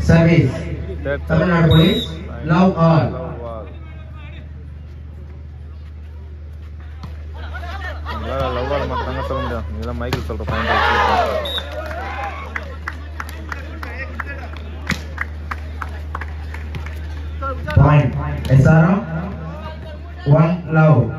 Service. Tamil Nadu Police. Love all. லவ்வால மாட்டாங்க சொல்ல முடியும் இதெல்லாம் மைக்கிள் சொல்ற point Point. SRM. One love.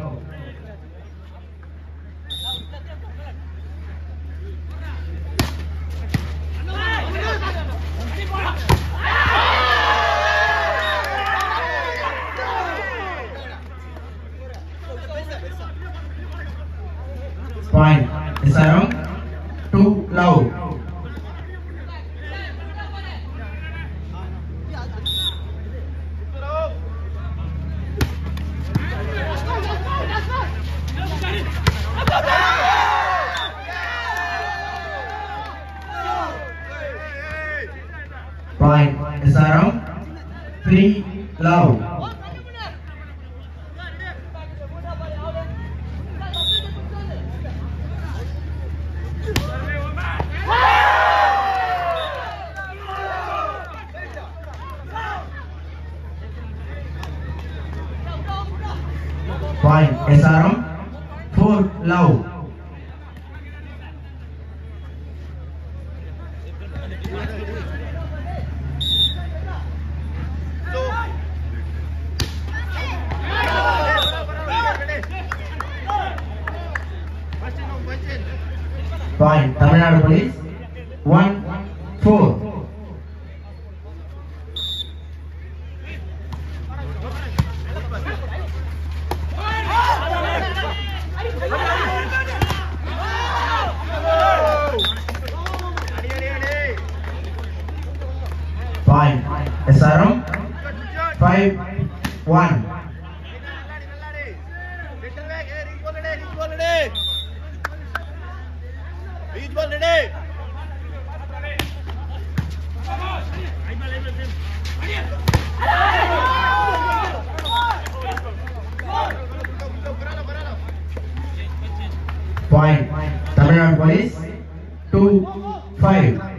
Pensaram? Point. Tamil Nadu Police. Two, five.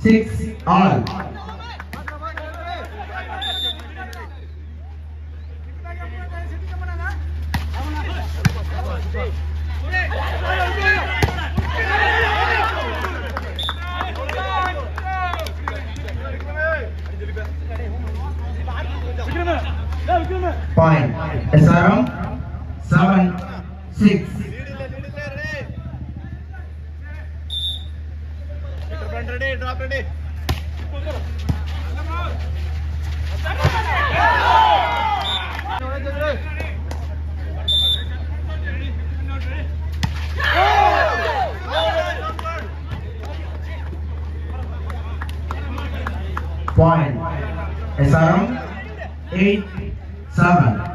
Six all. Point. SRM 8 7.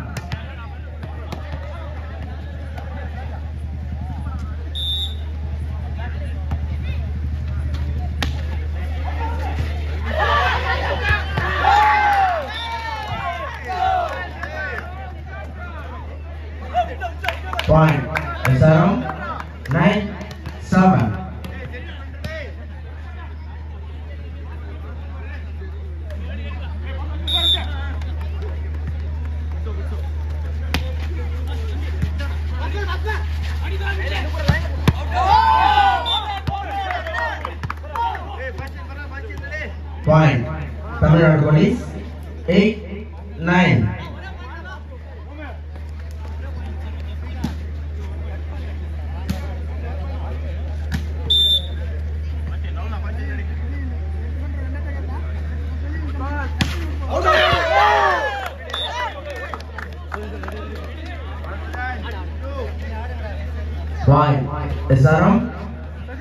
Fine. SRM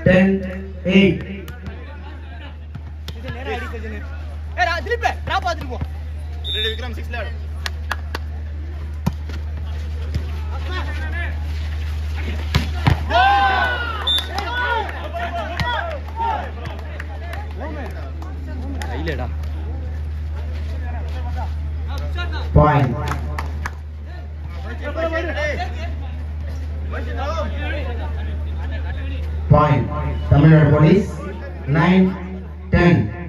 10 8. Vikram six Point. Tamil Nadu Police 9 10.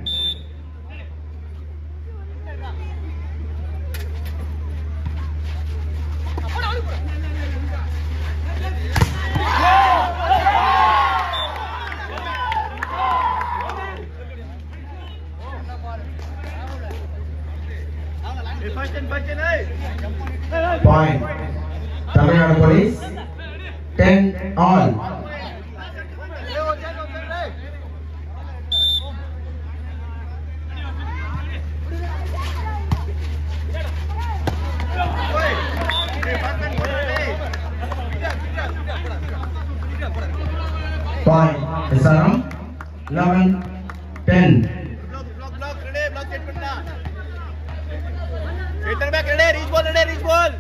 by Saram. 11, 10. Block, block, block, Rene, block, set panna. Center back, Rene, reach ball, Rene, reach ball.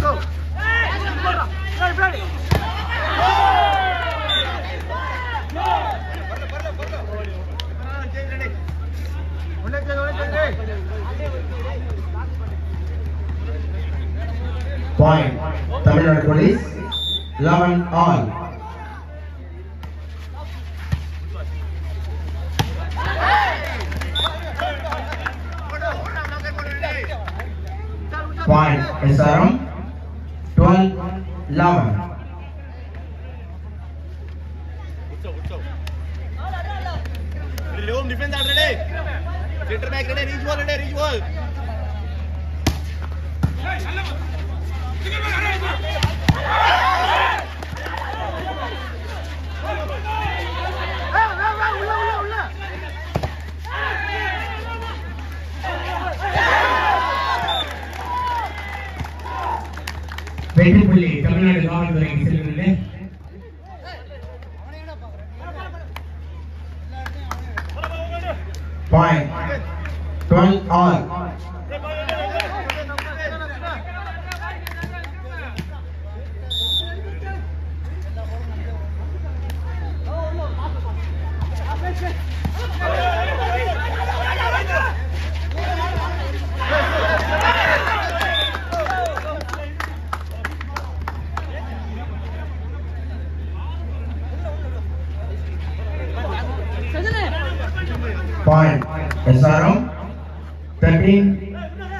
Go. Hey, ready, ready. Go! point. Tamil Nadu Police, 11 all. Point, Esaram, 12, 11. point. 12 all.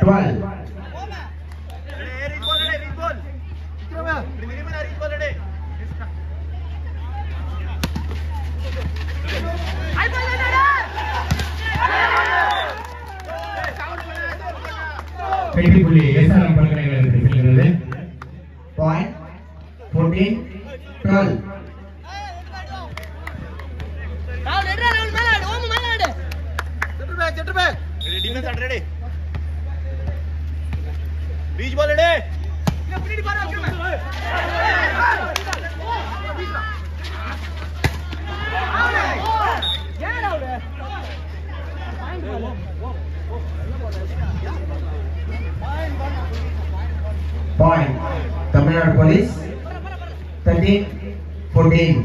12. கடைசி புள்ளி SRM பல்கலைக்கழகத்தில் செல்கிறது. Point fourteen twelve ready ready ready. बीच ball ने। Point Tamil Nadu police thirteen fourteen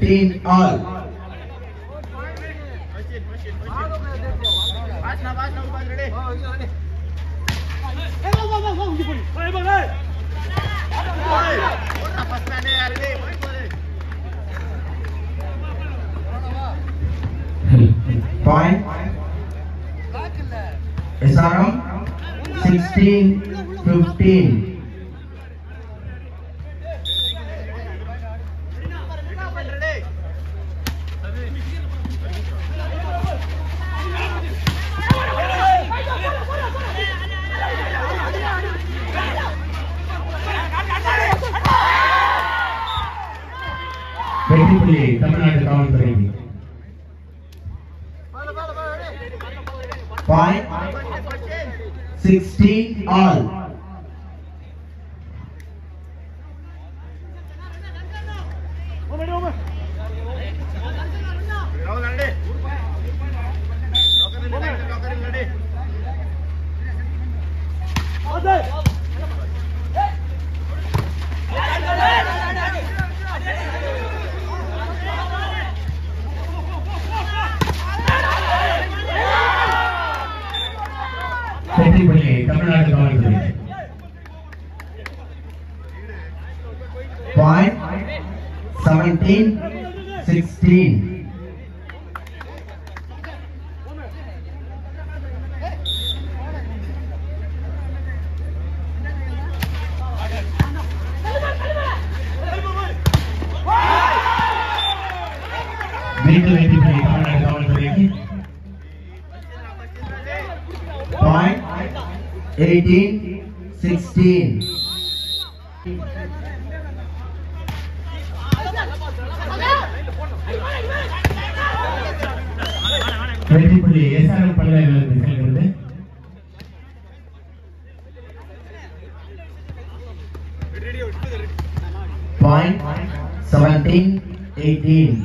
15 all. Point. SRM 16 15. countering. Point 16 all. 18, 16. புள்ளி SRL பல்கலைக்கழகத்தில் செல்கிறது point seventeen eighteen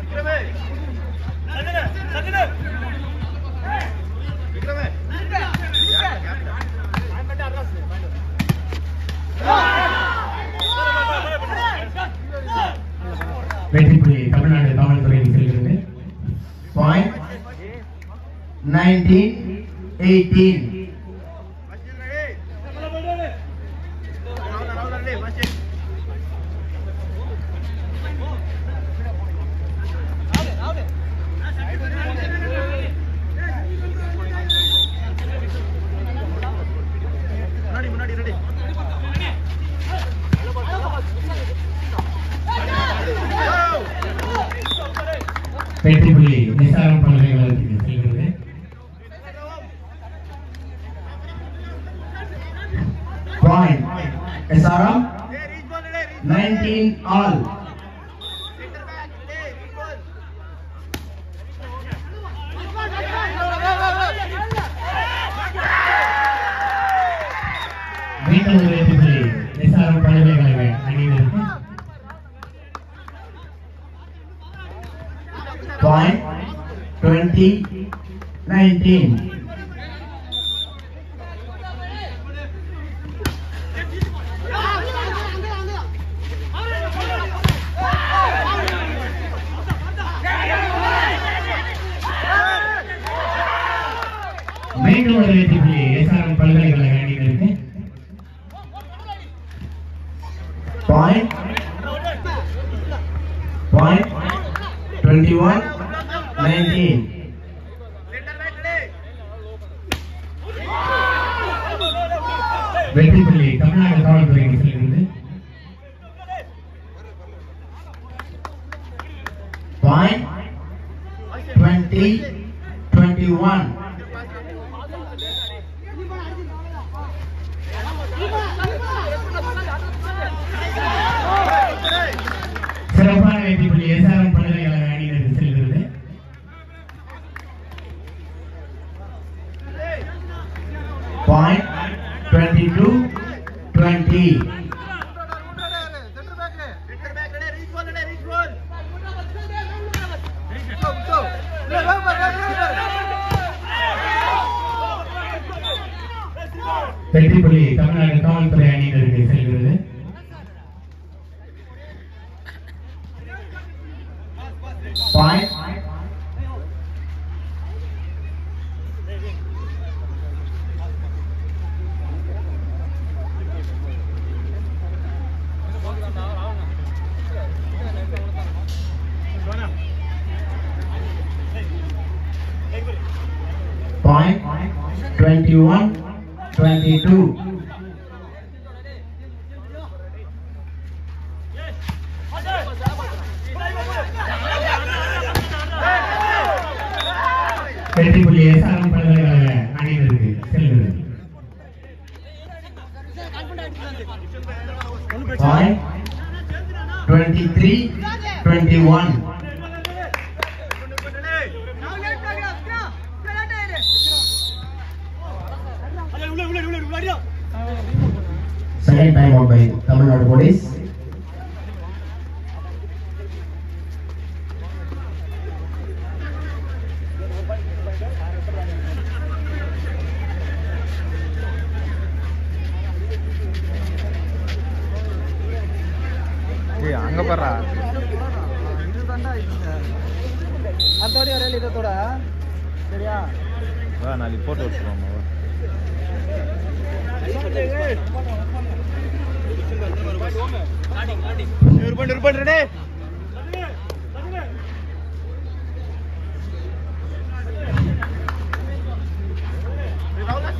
Vikrame. Sandina, Sandina. Vikrame. Gap, gap. Find better address. வெற்றி புள்ளி தமிழ்நாடு காவல்துறைக்கு செல்கிறது Point. 19, 19. point 21 19 வெற்றி புள்ளி தமிழ்நாடு காவல்துறை செல்கிறது थर्टी टू ट्वेंटी தட்டிப்படி தமிழ்நாடு காவல்துறை அணியினருக்கு செல்கிறது point 21, 22. time on my Tamil Nadu police.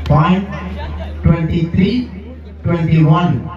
point 23, 21.